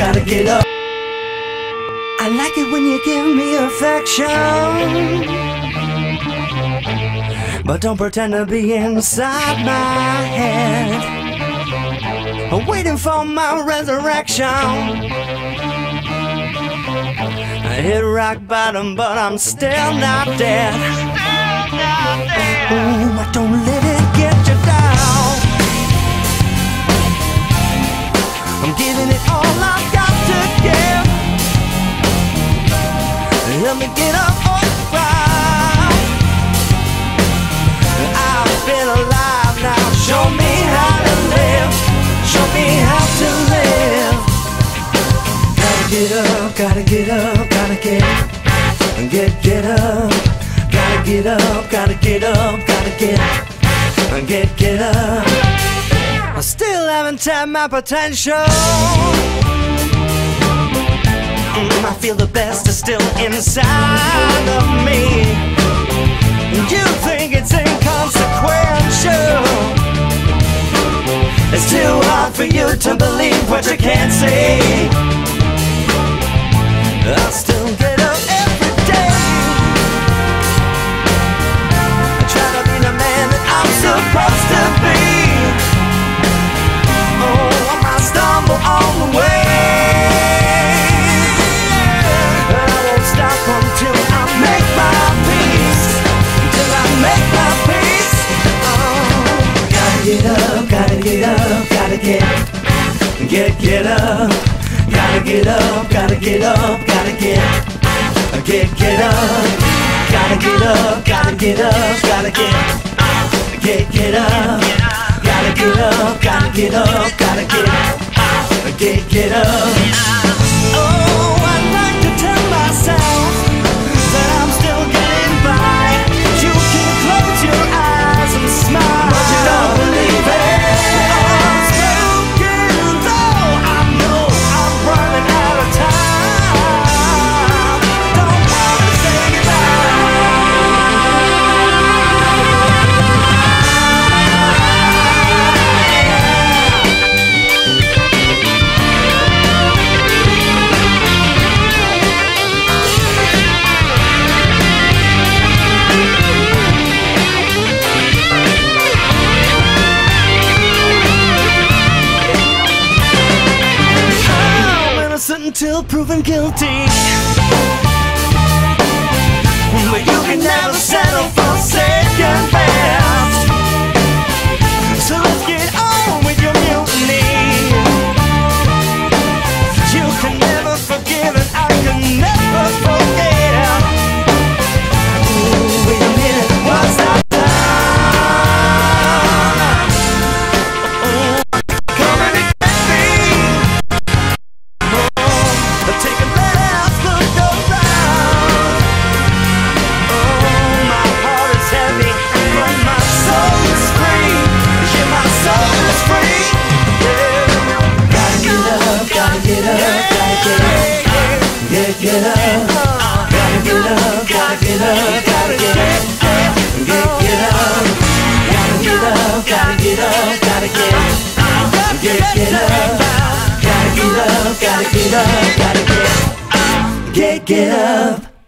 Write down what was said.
gotta get up. I like it when you give me affection. But don't pretend to be inside my head. I'm Waiting for my resurrection. I hit rock bottom, but I'm still not dead. Ooh, Let me get up. I've been alive now. Show me how to live. Show me how to live. Gotta get up, gotta get up, gotta get, get, get up. Gotta get up, gotta get up, gotta get, get, get up. I still haven't tapped my potential. Mm, I feel the best is still inside of me. You think it's inconsequential. It's too hard for you to believe what you can't see. Get, get, get up. Gotta get up, gotta get up, gotta get, get, get up. Gotta get up, gotta get up, gotta get, get, get up. Gotta get up, gotta get up, gotta get, up get, get up. Until proven guilty. But you can never settle for second best. Get, up. Gotta get up, gotta get up, gotta get up. Get, get up. Gotta get up, gotta get up, gotta get up, Get, get up. Gotta get up, gotta get up, gotta get Get, get up.